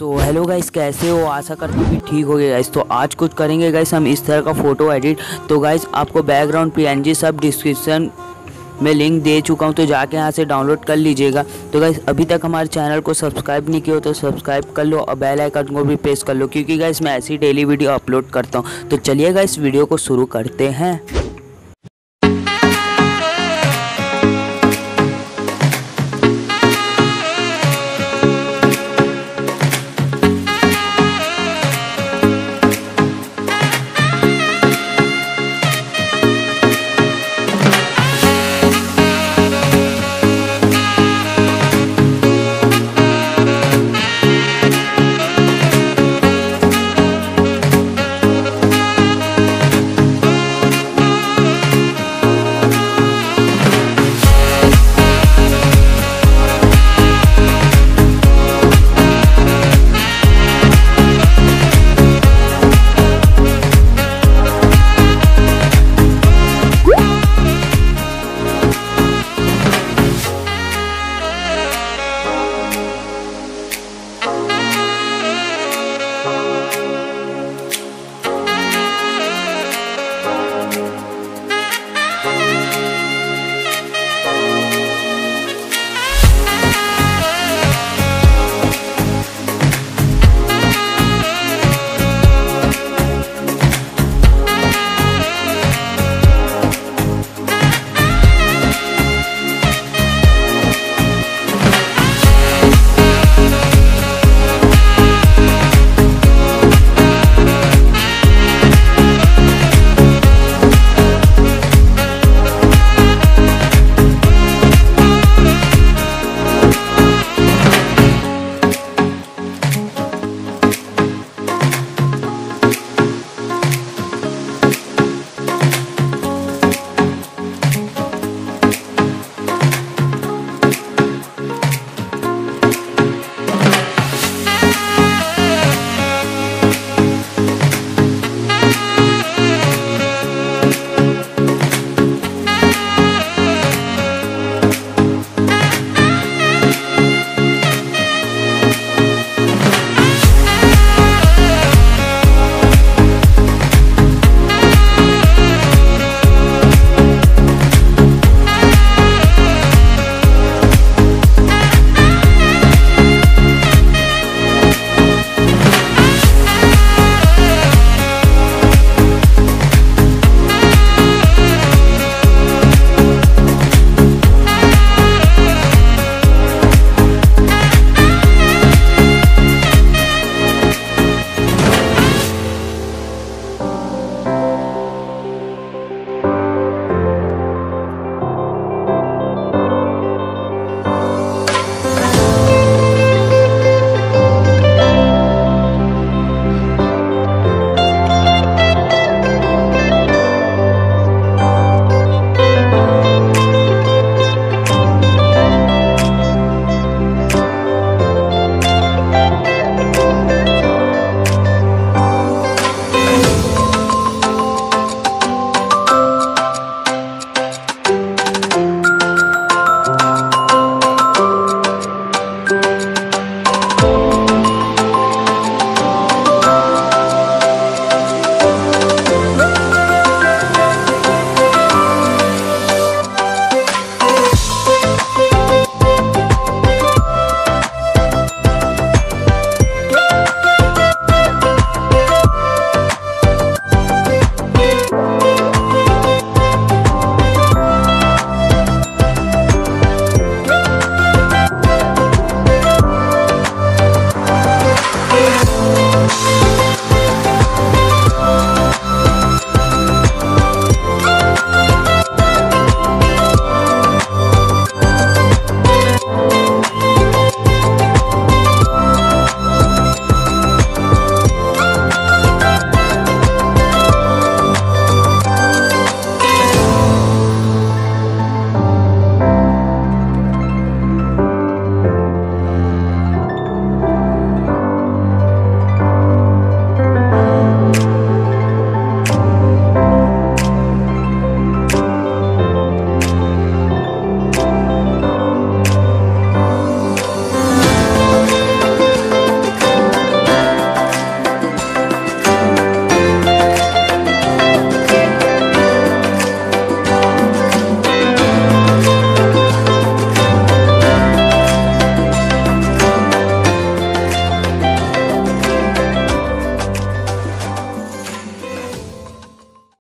So hello guys कैसे हो? आशा करता हूँ कि ठीक हो गया गाइस तो आज कुछ करेंगे गाइस हम इस तरह का फ़ोटो एडिट तो गाइस आपको बैकग्राउंड पीएनजी सब डिस्क्रिप्शन में लिंक दे चुका हूँ तो जाके यहाँ से डाउनलोड कर लीजिएगा. तो गाइस अभी तक हमारे चैनल को सब्सक्राइब नहीं किया हो तो सब्सक्राइब कर लो और बेल आइकन को भी प्रेस कर लो, क्योंकि गाइस मैं ऐसी डेली वीडियो अपलोड करता हूँ. तो चलिए गाइस वीडियो को शुरू करते हैं.